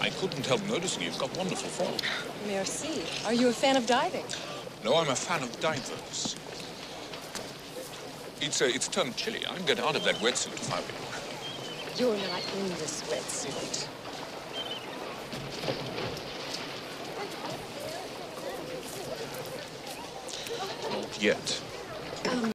I couldn't help noticing you've got wonderful form. Merci. Are you a fan of diving? No, I'm a fan of divers. It's, uh, it's turned chilly. I'm get out of that wetsuit if I were you. You're not in this wetsuit. Not yet. Um,